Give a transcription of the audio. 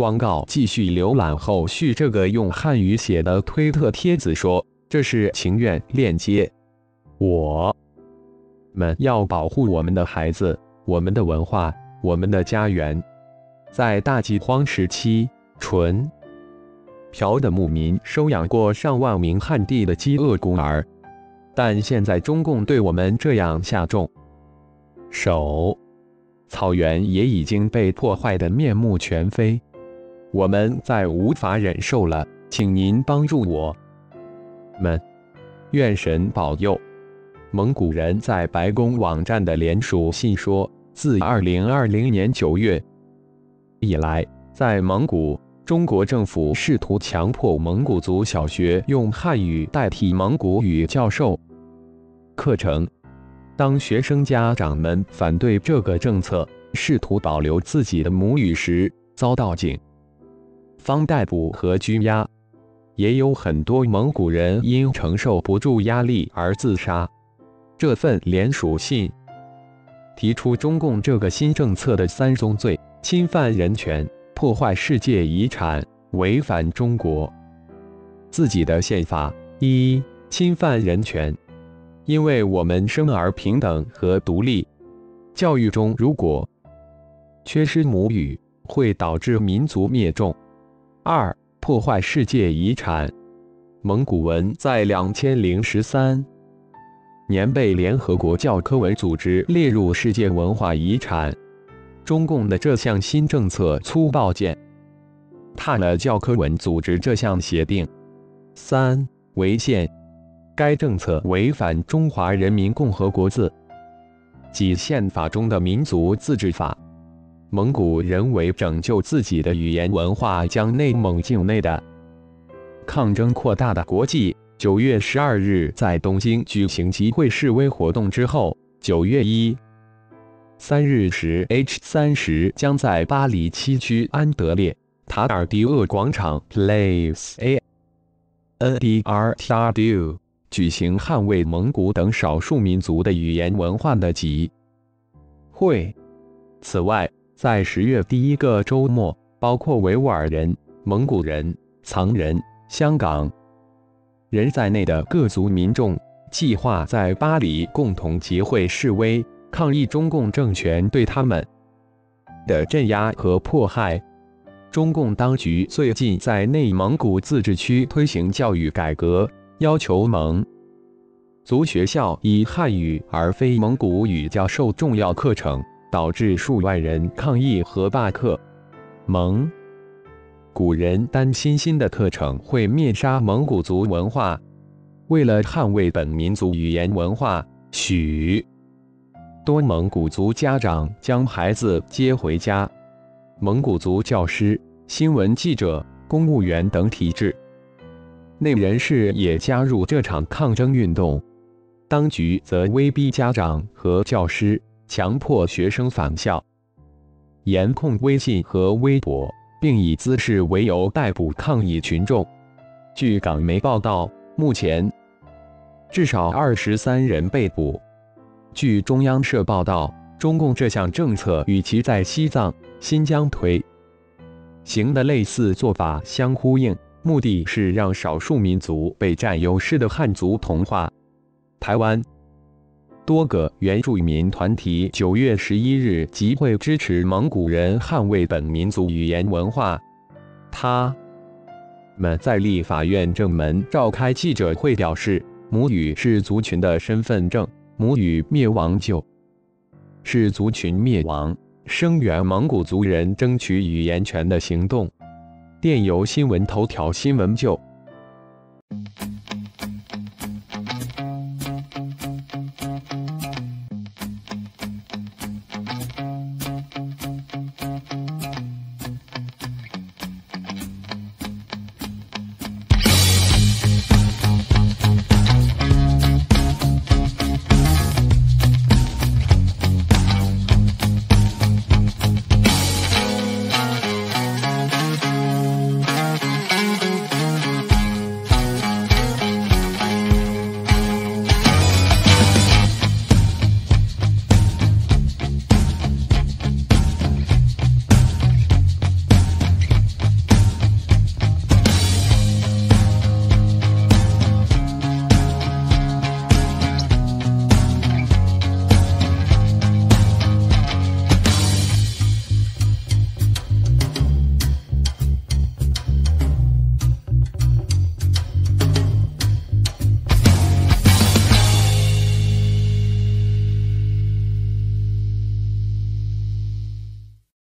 广告继续浏览后续这个用汉语写的推特帖子说：“这是情愿链接，我们要保护我们的孩子、我们的文化、我们的家园。在大饥荒时期，纯朴的牧民收养过上万名汉地的饥饿孤儿，但现在中共对我们这样下重手，草原也已经被破坏的面目全非。”我们再无法忍受了，请您帮助我们，愿神保佑。蒙古人在白宫网站的联署信说，自二零二零年九月以来，在蒙古，中国政府试图强迫蒙古族小学用汉语代替蒙古语教授课程。当学生家长们反对这个政策，试图保留自己的母语时，遭到警。方逮捕和拘押，也有很多蒙古人因承受不住压力而自杀。这份联署信提出中共这个新政策的三宗罪：侵犯人权、破坏世界遗产、违反中国自己的宪法。一、侵犯人权，因为我们生而平等和独立。教育中如果缺失母语，会导致民族灭种。二、破坏世界遗产。蒙古文在两千零十三年被联合国教科文组织列入世界文化遗产。中共的这项新政策粗暴践踏了教科文组织这项协定。三、违宪。该政策违反中华人民共和国自己宪法中的民族自治法。蒙古人为拯救自己的语言文化，将内蒙境内的抗争扩大的国际。九月十二日在东京举行集会示威活动之后，九月一三日时，H 三十将在巴黎七区安德烈塔尔迪厄广场 （Place A N D R T W） 举行捍卫蒙古等少数民族的语言文化的集会。此外，在十月第一个周末，包括维吾尔人、蒙古人、藏人、香港人在内的各族民众计划在巴黎共同集会示威，抗议中共政权对他们的镇压和迫害。中共当局最近在内蒙古自治区推行教育改革，要求蒙族学校以汉语而非蒙古语教授重要课程。导致数万人抗议和罢课。蒙古人担心新的课程会灭杀蒙古族文化。为了捍卫本民族语言文化，许多蒙古族家长将孩子接回家。蒙古族教师、新闻记者、公务员等体制内人士也加入这场抗争运动。当局则威逼家长和教师。强迫学生返校，严控微信和微博，并以姿势为由逮捕抗议群众。据港媒报道，目前至少二十三人被捕。据中央社报道，中共这项政策与其在西藏、新疆推行的类似做法相呼应，目的是让少数民族被占优势的汉族同化。台湾。多个原住民团体九月十一日集会支持蒙古人捍卫本民族语言文化。他们在立法院正门召开记者会，表示母语是族群的身份证，母语灭亡就是族群灭亡，声援蒙古族人争取语言权的行动。电邮新闻头条新闻就。